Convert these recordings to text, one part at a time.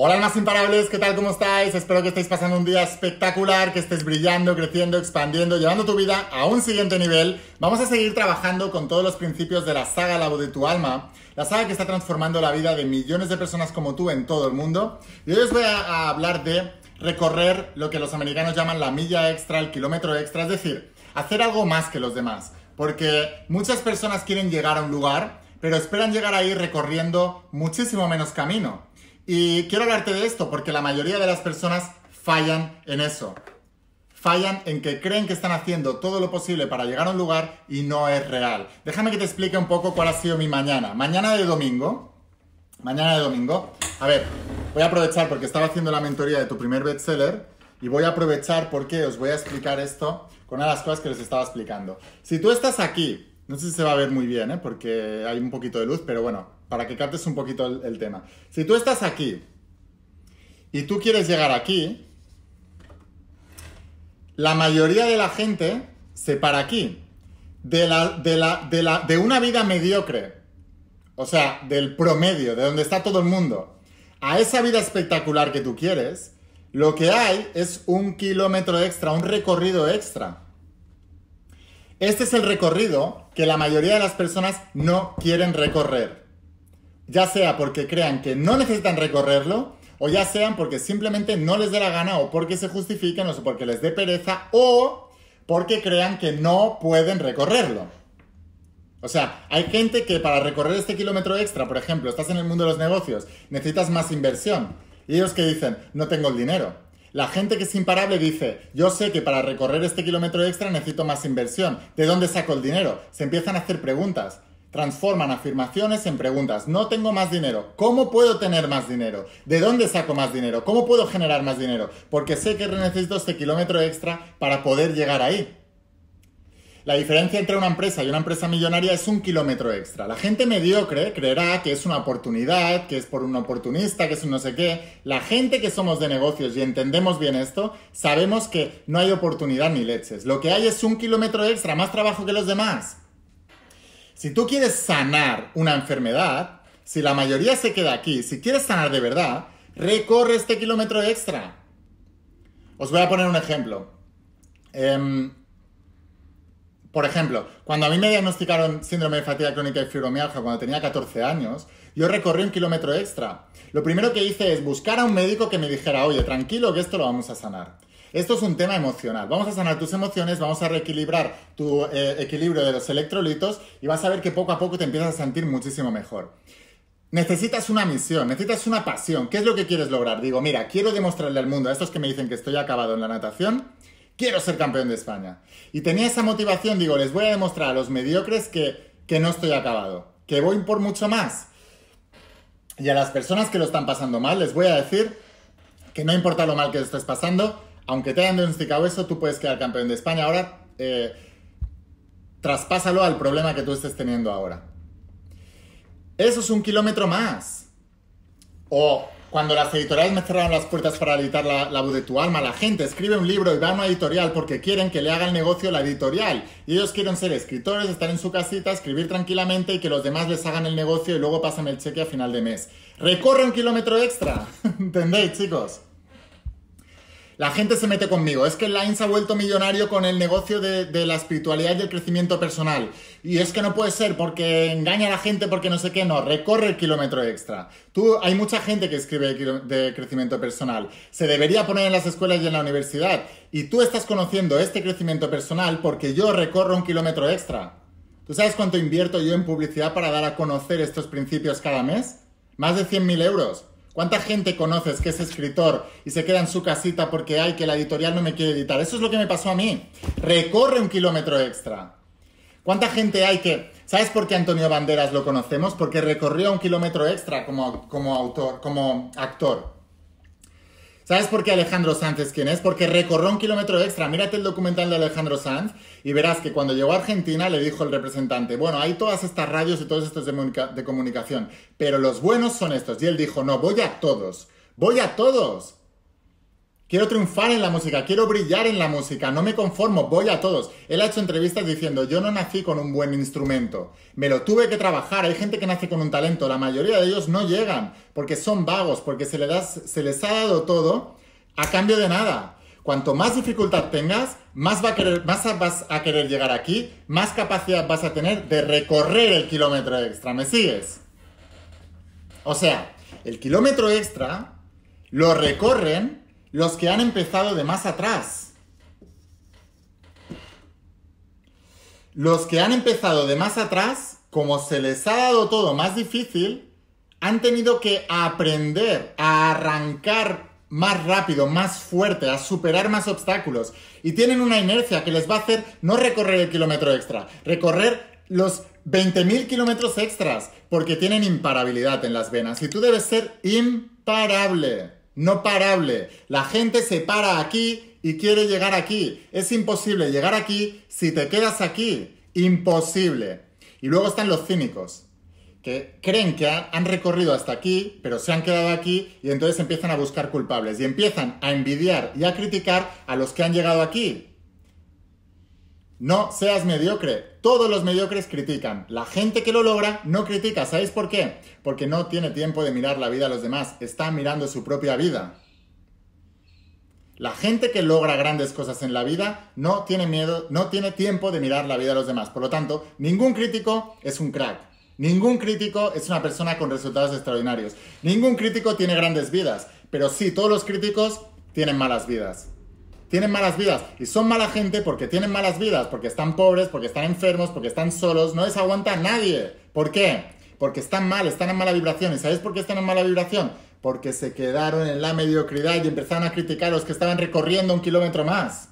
Hola almas imparables, ¿qué tal? ¿Cómo estáis? Espero que estéis pasando un día espectacular, que estés brillando, creciendo, expandiendo, llevando tu vida a un siguiente nivel. Vamos a seguir trabajando con todos los principios de la saga La voz de tu alma, la saga que está transformando la vida de millones de personas como tú en todo el mundo. Y hoy os voy a, hablar de recorrer lo que los americanos llaman la milla extra, el kilómetro extra, es decir, hacer algo más que los demás. Porque muchas personas quieren llegar a un lugar, pero esperan llegar ahí recorriendo muchísimo menos camino. Y quiero hablarte de esto porque la mayoría de las personas fallan en eso. Fallan en que creen que están haciendo todo lo posible para llegar a un lugar y no es real. Déjame que te explique un poco cuál ha sido mi mañana. Mañana de domingo. Mañana de domingo. A ver, voy a aprovechar porque estaba haciendo la mentoría de tu primer bestseller y voy a aprovechar porque os voy a explicar esto con una de las cosas que les estaba explicando. Si tú estás aquí, no sé si se va a ver muy bien, ¿eh? porque hay un poquito de luz, pero bueno, para que captes un poquito el, el tema. Si tú estás aquí y tú quieres llegar aquí, la mayoría de la gente se para aquí. De, la, de, la, de, la, de una vida mediocre, o sea, del promedio, de donde está todo el mundo, a esa vida espectacular que tú quieres, lo que hay es un kilómetro extra, un recorrido extra. Este es el recorrido que la mayoría de las personas no quieren recorrer. Ya sea porque crean que no necesitan recorrerlo, o ya sean porque simplemente no les dé la gana, o porque se justifiquen, o porque les dé pereza, o porque crean que no pueden recorrerlo. O sea, hay gente que para recorrer este kilómetro extra, por ejemplo, estás en el mundo de los negocios, necesitas más inversión. Y ellos que dicen, no tengo el dinero. La gente que es imparable dice, yo sé que para recorrer este kilómetro extra necesito más inversión. ¿De dónde saco el dinero? Se empiezan a hacer preguntas. Transforman afirmaciones en preguntas. No tengo más dinero. ¿Cómo puedo tener más dinero? ¿De dónde saco más dinero? ¿Cómo puedo generar más dinero? Porque sé que necesito este kilómetro extra para poder llegar ahí. La diferencia entre una empresa y una empresa millonaria es un kilómetro extra. La gente mediocre creerá que es una oportunidad, que es por un oportunista, que es un no sé qué. La gente que somos de negocios y entendemos bien esto, sabemos que no hay oportunidad ni leches. Lo que hay es un kilómetro extra, más trabajo que los demás. Si tú quieres sanar una enfermedad, si la mayoría se queda aquí, si quieres sanar de verdad, recorre este kilómetro extra. Os voy a poner un ejemplo. Eh, por ejemplo, cuando a mí me diagnosticaron síndrome de fatiga crónica y fibromialgia cuando tenía 14 años, yo recorrí un kilómetro extra. Lo primero que hice es buscar a un médico que me dijera, oye, tranquilo que esto lo vamos a sanar. Esto es un tema emocional. Vamos a sanar tus emociones, vamos a reequilibrar tu eh, equilibrio de los electrolitos y vas a ver que poco a poco te empiezas a sentir muchísimo mejor. Necesitas una misión, necesitas una pasión. ¿Qué es lo que quieres lograr? Digo, mira, quiero demostrarle al mundo a estos que me dicen que estoy acabado en la natación quiero ser campeón de España. Y tenía esa motivación, digo, les voy a demostrar a los mediocres que, que no estoy acabado, que voy por mucho más. Y a las personas que lo están pasando mal, les voy a decir que no importa lo mal que estés pasando, aunque te hayan diagnosticado eso, tú puedes quedar campeón de España. Ahora, eh, traspásalo al problema que tú estés teniendo ahora. Eso es un kilómetro más. O cuando las editoriales me cerraron las puertas para editar la, voz de tu alma, la gente escribe un libro y va a una editorial porque quieren que le haga el negocio la editorial. Y ellos quieren ser escritores, estar en su casita, escribir tranquilamente y que los demás les hagan el negocio y luego pasan el cheque a final de mes. Recorre un kilómetro extra. ¿Entendéis, chicos? La gente se mete conmigo. Es que Line ha vuelto millonario con el negocio de, de, la espiritualidad y el crecimiento personal. Y es que no puede ser porque engaña a la gente porque no sé qué. No, recorre el kilómetro extra. Tú, hay mucha gente que escribe de crecimiento personal. Se debería poner en las escuelas y en la universidad. Y tú estás conociendo este crecimiento personal porque yo recorro un kilómetro extra. ¿Tú sabes cuánto invierto yo en publicidad para dar a conocer estos principios cada mes? Más de 100.000 euros. ¿Cuánta gente conoces que es escritor y se queda en su casita porque hay que la editorial no me quiere editar? Eso es lo que me pasó a mí. Recorre un kilómetro extra. ¿Cuánta gente hay que... ¿Sabes por qué Antonio Banderas lo conocemos? Porque recorrió un kilómetro extra como, como autor, como actor. ¿Sabes por qué Alejandro Sanz es quien es? Porque recorrió un kilómetro extra. Mírate el documental de Alejandro Sanz y verás que cuando llegó a Argentina le dijo el representante, bueno, hay todas estas radios y todos estos de, de comunicación, pero los buenos son estos. Y él dijo, no, voy a todos, voy a todos. Quiero triunfar en la música, quiero brillar en la música, no me conformo, voy a todos. Él ha hecho entrevistas diciendo, yo no nací con un buen instrumento, me lo tuve que trabajar, hay gente que nace con un talento, la mayoría de ellos no llegan, porque son vagos, porque se les, se les ha dado todo a cambio de nada. Cuanto más dificultad tengas, más, más vas a querer llegar aquí, más capacidad vas a tener de recorrer el kilómetro extra. ¿Me sigues? O sea, el kilómetro extra lo recorren los que han empezado de más atrás. Los que han empezado de más atrás, como se les ha dado todo más difícil, han tenido que aprender a arrancar más rápido, más fuerte, a superar más obstáculos. Y tienen una inercia que les va a hacer no recorrer el kilómetro extra, recorrer los 20.000 kilómetros extras, porque tienen imparabilidad en las venas. Y tú debes ser imparable no parable. La gente se para aquí y quiere llegar aquí. Es imposible llegar aquí si te quedas aquí. Imposible. Y luego están los cínicos, que creen que han recorrido hasta aquí, pero se han quedado aquí y entonces empiezan a buscar culpables y empiezan a envidiar y a criticar a los que han llegado aquí. No seas mediocre. Todos los mediocres critican. La gente que lo logra no critica. ¿Sabéis por qué? Porque no tiene tiempo de mirar la vida de los demás. Está mirando su propia vida. La gente que logra grandes cosas en la vida no tiene miedo, no tiene tiempo de mirar la vida de los demás. Por lo tanto, ningún crítico es un crack. Ningún crítico es una persona con resultados extraordinarios. Ningún crítico tiene grandes vidas. Pero sí, todos los críticos tienen malas vidas tienen malas vidas y son mala gente porque tienen malas vidas, porque están pobres, porque están enfermos, porque están solos, no les aguanta nadie. ¿Por qué? Porque están mal, están en mala vibración. ¿Y sabes por qué están en mala vibración? Porque se quedaron en la mediocridad y empezaron a criticar a los que estaban recorriendo un kilómetro más.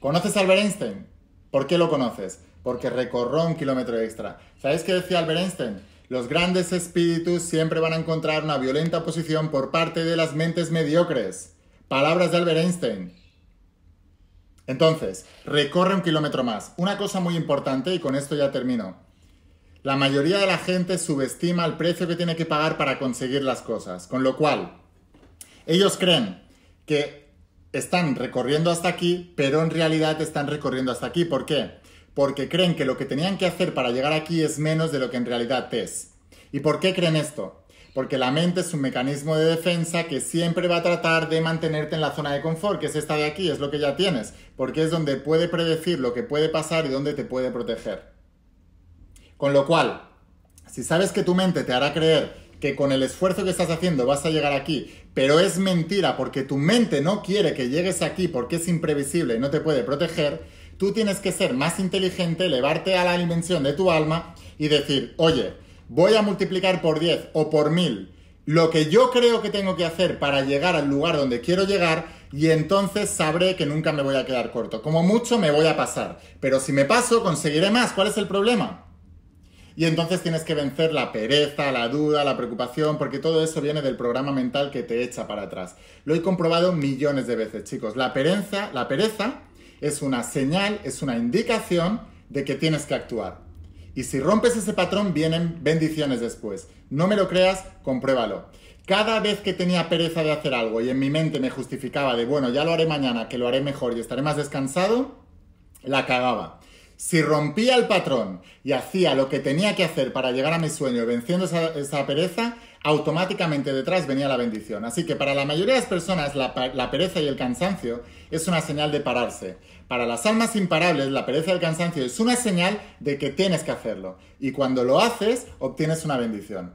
¿Conoces a Albert Einstein? ¿Por qué lo conoces? Porque recorrió un kilómetro extra. ¿Sabes qué decía Albert Einstein? Los grandes espíritus siempre van a encontrar una violenta oposición por parte de las mentes mediocres. Palabras de Albert Einstein. Entonces, recorre un kilómetro más. Una cosa muy importante, y con esto ya termino. La mayoría de la gente subestima el precio que tiene que pagar para conseguir las cosas. Con lo cual, ellos creen que están recorriendo hasta aquí, pero en realidad están recorriendo hasta aquí. ¿Por qué? Porque creen que lo que tenían que hacer para llegar aquí es menos de lo que en realidad es. ¿Y por qué creen esto? Porque la mente es un mecanismo de defensa que siempre va a tratar de mantenerte en la zona de confort, que es esta de aquí, es lo que ya tienes, porque es donde puede predecir lo que puede pasar y donde te puede proteger. Con lo cual, si sabes que tu mente te hará creer que con el esfuerzo que estás haciendo vas a llegar aquí, pero es mentira porque tu mente no quiere que llegues aquí porque es imprevisible y no te puede proteger, tú tienes que ser más inteligente, elevarte a la dimensión de tu alma y decir, oye, voy a multiplicar por 10 o por 1000 lo que yo creo que tengo que hacer para llegar al lugar donde quiero llegar y entonces sabré que nunca me voy a quedar corto. Como mucho me voy a pasar, pero si me paso conseguiré más. ¿Cuál es el problema? Y entonces tienes que vencer la pereza, la duda, la preocupación, porque todo eso viene del programa mental que te echa para atrás. Lo he comprobado millones de veces, chicos. La pereza, la pereza es una señal, es una indicación de que tienes que actuar. Y si rompes ese patrón, vienen bendiciones después. No me lo creas, compruébalo. Cada vez que tenía pereza de hacer algo y en mi mente me justificaba de, bueno, ya lo haré mañana, que lo haré mejor y estaré más descansado, la cagaba. Si rompía el patrón y hacía lo que tenía que hacer para llegar a mi sueño venciendo esa, pereza, automáticamente detrás venía la bendición. Así que para la mayoría de las personas la, la pereza y el cansancio es una señal de pararse. Para las almas imparables, la pereza y el cansancio es una señal de que tienes que hacerlo. Y cuando lo haces, obtienes una bendición.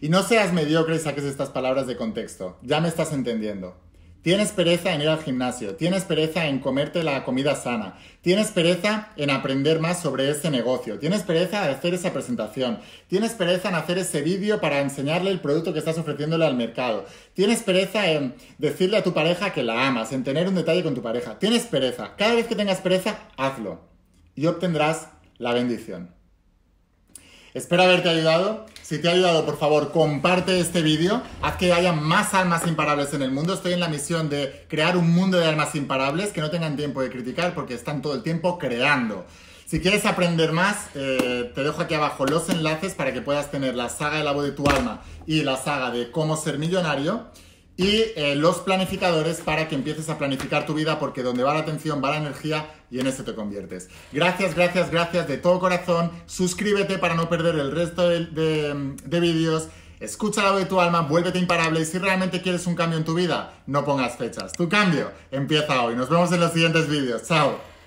Y no seas mediocre y saques estas palabras de contexto. Ya me estás entendiendo. Tienes pereza en ir al gimnasio, tienes pereza en comerte la comida sana, tienes pereza en aprender más sobre ese negocio, tienes pereza en hacer esa presentación, tienes pereza en hacer ese vídeo para enseñarle el producto que estás ofreciéndole al mercado, tienes pereza en decirle a tu pareja que la amas, en tener un detalle con tu pareja, tienes pereza. Cada vez que tengas pereza, hazlo y obtendrás la bendición. Espero haberte ayudado. Si te ha ayudado, por favor, comparte este vídeo. Haz que haya más almas imparables en el mundo. Estoy en la misión de crear un mundo de almas imparables que no tengan tiempo de criticar porque están todo el tiempo creando. Si quieres aprender más, eh, te dejo aquí abajo los enlaces para que puedas tener la saga de la voz de tu alma y la saga de cómo ser millonario. Y eh, los planificadores para que empieces a planificar tu vida porque donde va la atención va la energía y en eso te conviertes. Gracias, gracias, gracias de todo corazón. Suscríbete para no perder el resto de, de, de vídeos. Escucha la voz de tu alma, vuélvete imparable y si realmente quieres un cambio en tu vida, no pongas fechas. Tu cambio empieza hoy. Nos vemos en los siguientes vídeos. Chao.